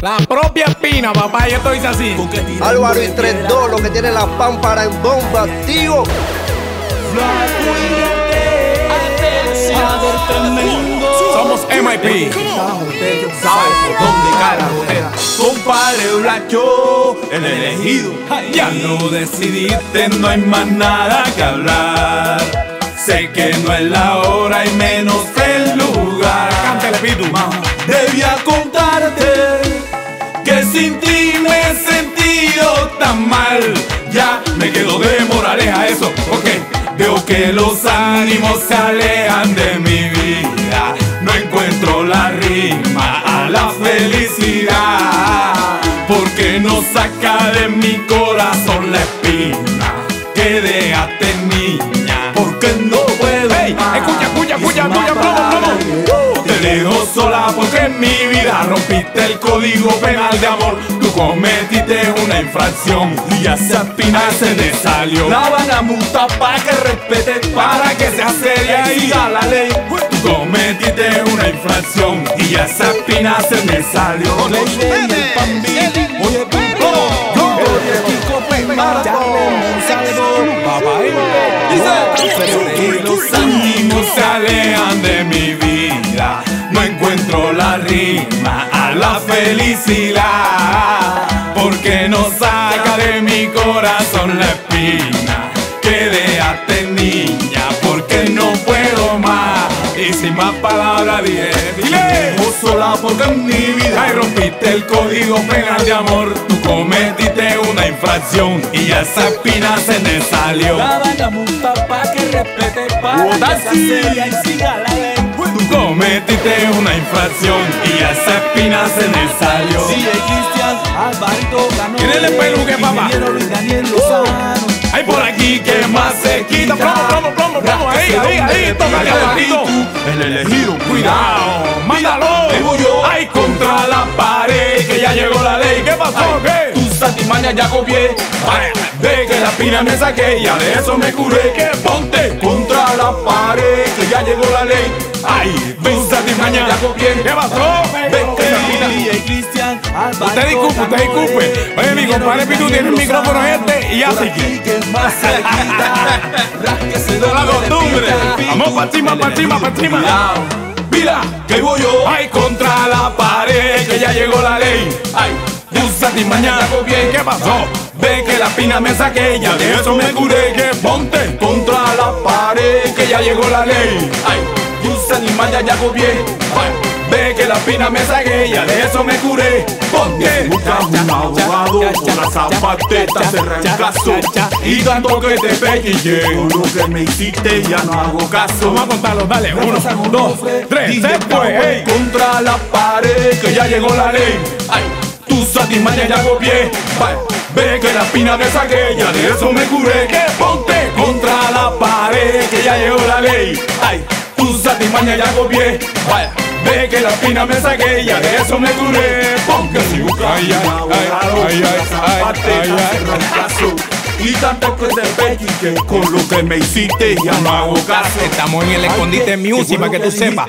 La propia espina, papá, y esto dice así. Álvaro y 3-2, lo que tiene la pámpara en bomba, tío. Somos MIP. ¿Sabes por dónde era? Compadre Blacho, el elegido. Ya lo decidiste, no hay más nada que hablar. Sé que no es la hora y menos el lugar. Cántale, Pitu. Debía contarte que sin ti me he sentido tan mal. Ya me quedo de moraleja eso, porque veo que los ánimos se alejan de mi vida. No encuentro la rima a la felicidad, porque no saca de mi corazón la espina. Que déjate niña, porque no puedo Ey, más. escucha, escucha, escucha, escucha, plomo, plomo. Te dejo sola porque en mi vida rompiste el código penal de amor. Cometiste una infracción y ya esa espina se me salió. La van a multar para que respete, para que sea seria y siga la ley. Tú cometiste una infracción y ya esa espina se me salió. Oye, se alejan de mi vida. No encuentro la rima a la felicidad. Porque no saca de mi corazón la espina. Quédate niña, porque no puedo más. Y sin más palabras dije, dile, sola porque en mi vida y rompiste el código penal de amor. Tú cometiste una infracción y esa espina se me salió. La van a multar pa' que respete, para que y siga la ley. Cometiste una infracción y ya esa espina se me salió. DJ Cristian, Alvarito ganó. ¿Quién es el peluque, papá? Ingeniero Luis Daniel Lozano. Hay por aquí que más se quita. Plomo, plomo, plomo, plomo, ahí, ahí, ahí, tócale, Alvarito. El elegido, cuidado. Mándalo. Ay, contra la pared, que ya llegó la ley. ¿Qué pasó? ¿Qué? Tu satimaña ya copié. Ve que la espina me saqué, ya de eso me curé. Que ponte contra la pared, que ya llegó la ley. Ay, satimaña ya copié. ¿Qué pasó? Ve que la espina DJ Cristian, Usted disculpe, usted disculpe. Oye, mi compadre Pitu tiene el micrófono este y hace que la costumbre. Vamos pa' encima, pa' encima, pa' encima. Mira, que voy yo. Ay, contra la pared, que ya llegó la ley. Ay, ti mañana bien. ¿Qué pasó? Ve que la espina me saqué, ya de eso me curé. Que ponte contra la pared, que ya llegó la ley. Ay, ni mañana ya bien. Ay, ve que la espina me ya de eso me curé. Ponte. Busca un abogado, una zapateta se reemplazó. Y tanto que te pegué, con lo que me hiciste ya no hago caso. Vamos a contarlo, dale. Uno, dos, tres, ey. Contra la pared, que ya llegó la ley. Ay, tu satismaña ya copié. Ay, Ve que la espina me saqué, ya de eso me curé. Que ponte contra la pared, que ya llegó la ley. Ay, satismaña ya copié. Ay, Ve que la espina me saqué, ya de eso me curé. Ponte si buscas Ay, ay, ay, ay, ay. Y tanto que te pegué, con lo que me hiciste ya no hago caso. Estamos en el escondite music para que tú sepas.